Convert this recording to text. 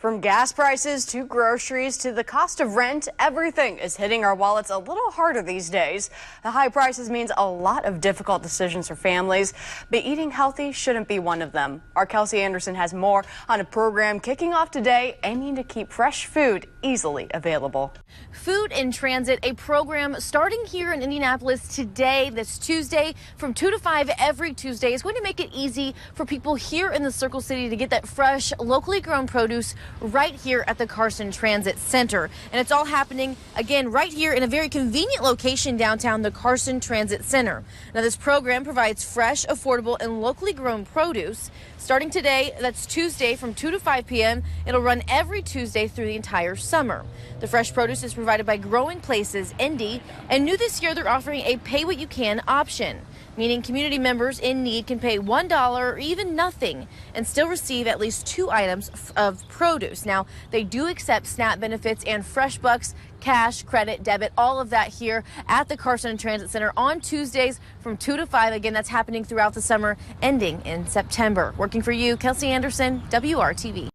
From gas prices to groceries to the cost of rent, everything is hitting our wallets a little harder these days. The high prices means a lot of difficult decisions for families, but eating healthy shouldn't be one of them. Our Kelsey Anderson has more on a program kicking off today aiming to keep fresh food easily available. Food in Transit, a program starting here in Indianapolis today, this Tuesday, from 2 to 5 every Tuesday, is going to make it easy for people here in the Circle City to get that fresh, locally grown produce right here at the Carson Transit Center. And it's all happening again right here in a very convenient location downtown, the Carson Transit Center. Now, this program provides fresh, affordable, and locally grown produce. Starting today, that's Tuesday from 2 to 5 p.m. It'll run every Tuesday through the entire summer. The fresh produce is provided by Growing Places Indy, and new this year, they're offering a pay what you can option meaning community members in need can pay $1 or even nothing and still receive at least two items of produce. Now, they do accept SNAP benefits and fresh bucks, cash, credit, debit, all of that here at the Carson Transit Center on Tuesdays from 2 to 5. Again, that's happening throughout the summer, ending in September. Working for you, Kelsey Anderson, WRTV.